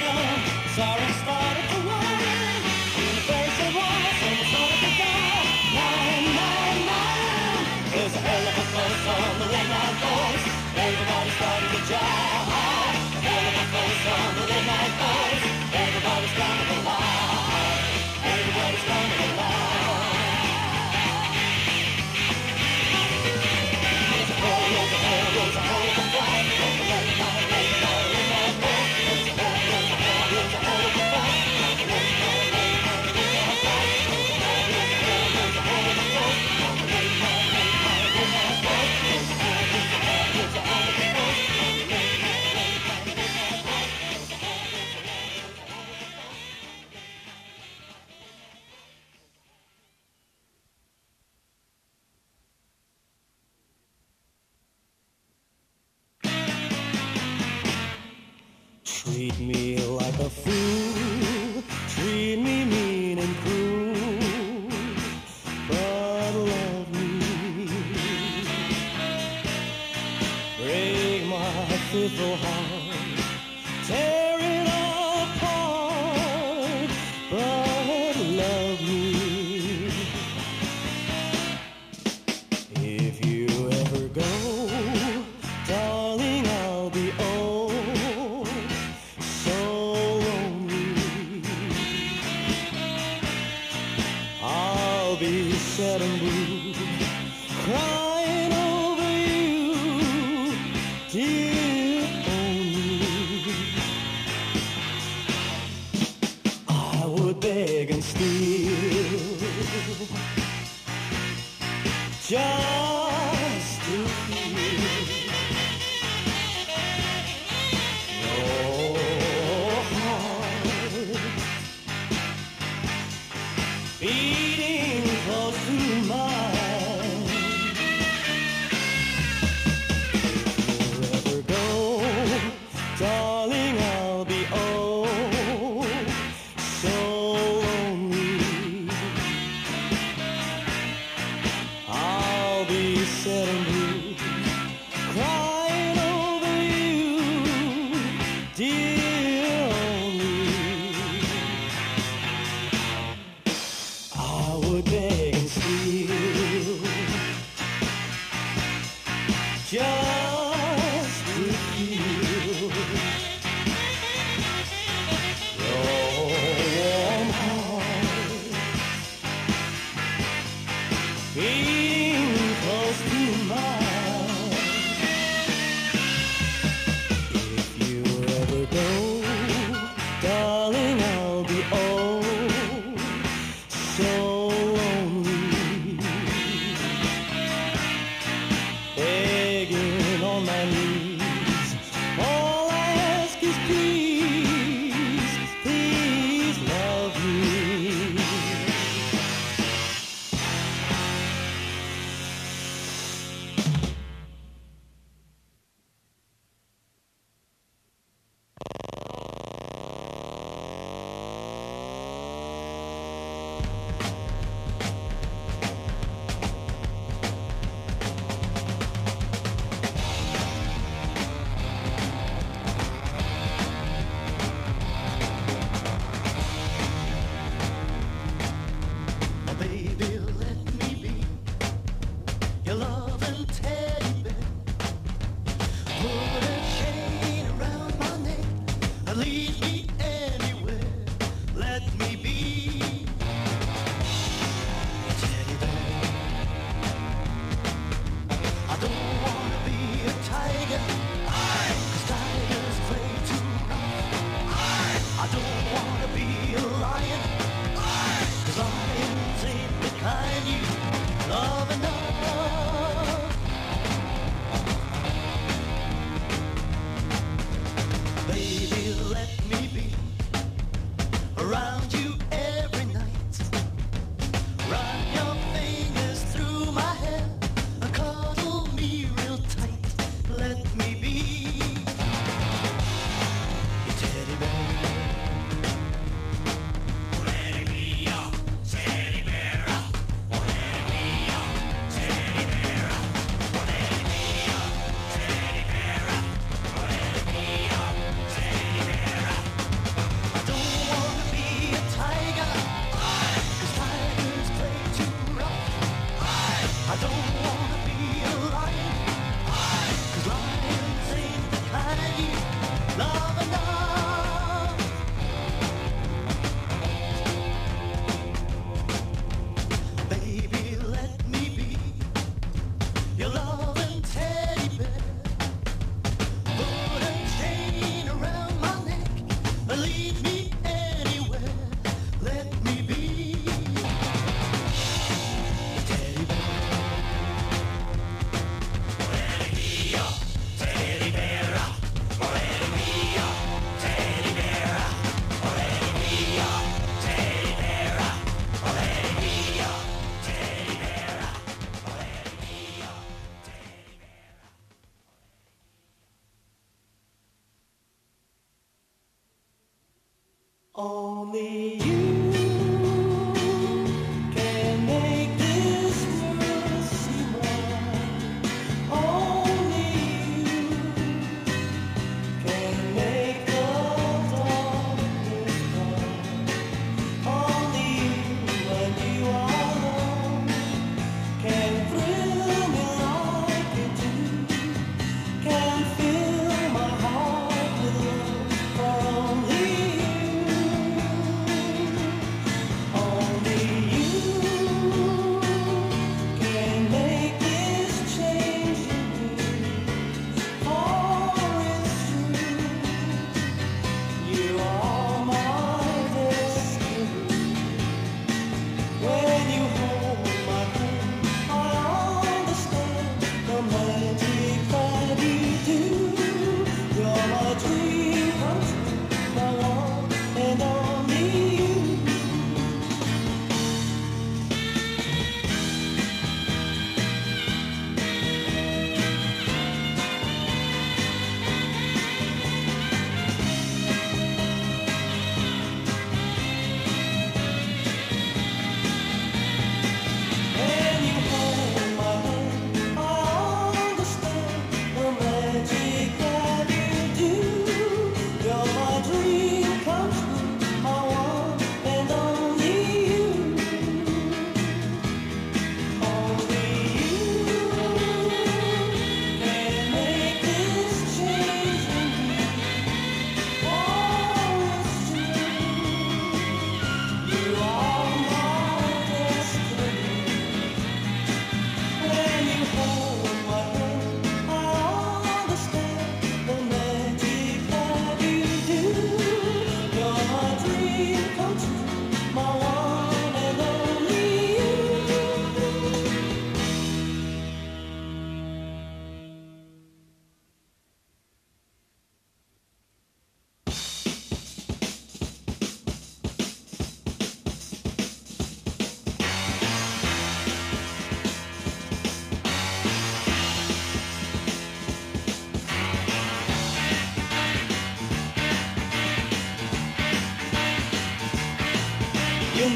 the beg and steal just Only you.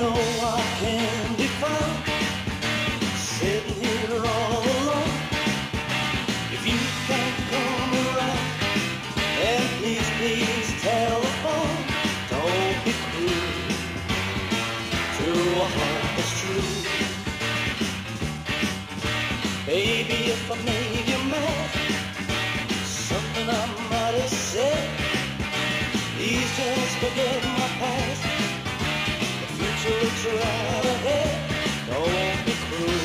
know I can be found sitting here all alone. If you can't come around, and please, please telephone. Don't be cruel to a heart that's true. Baby, if I made you mad, something I might have said. Please just forget my past to. Don't be cruel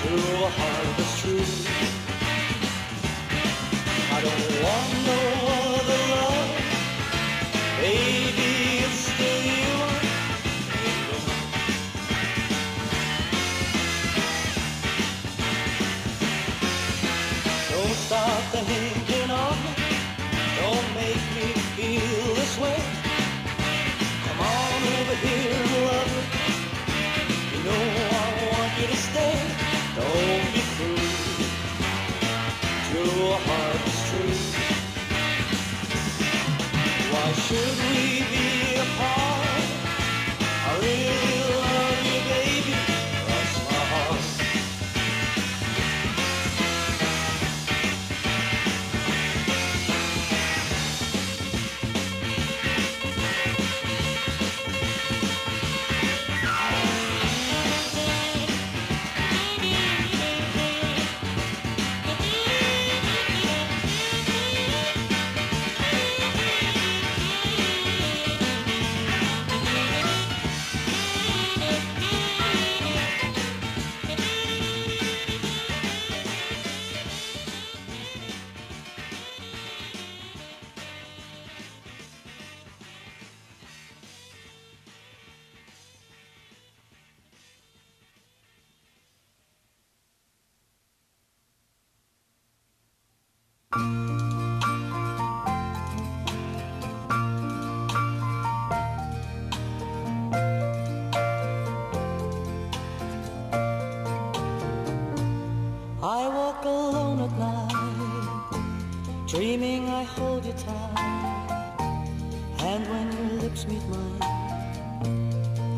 to a heart that's true. I don't want no other love. It's still you. Don't stop the hate. To a heart that's true. Why should we be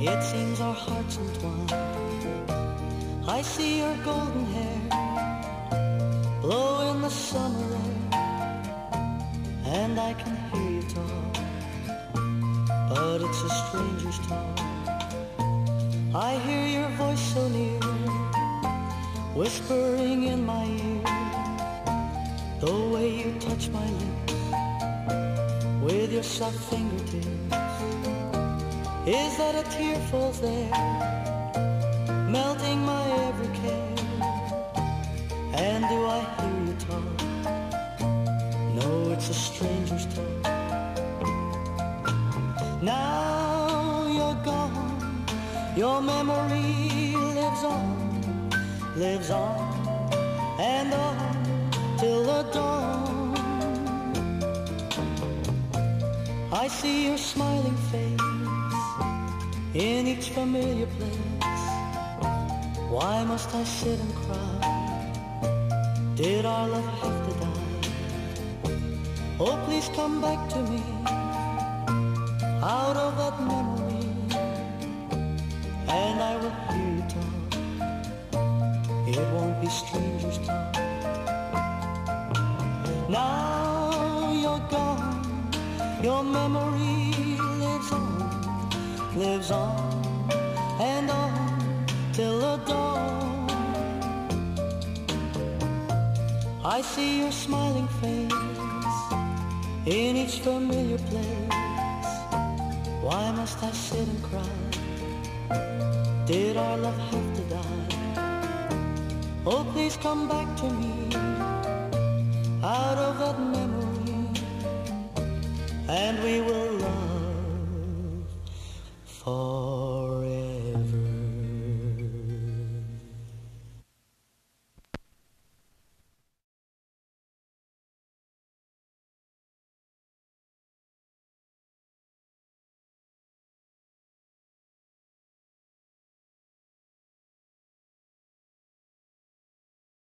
it seems our hearts entwine. I see your golden hair blow in the summer air, and I can hear you talk, but it's a stranger's talk. I hear your voice so near whispering in my ear the way you touch my lips with your soft fingertips. Is that a tear falls there, melting my every care? And do I hear you talk? No, it's a stranger's talk. Now you're gone, your memory lives on lives on and on till the dawn. I see your smiling face in each familiar place. Why must I sit and cry? Did our love have to die? Oh, please come back to me out of that memory, and I will hear you talk. It won't be strangers talk. Now you're gone, your memory lives on, lives on and on till the dawn. I see your smiling face in each familiar place. Why must I sit and cry? Did our love have to die? Oh, please come back to me out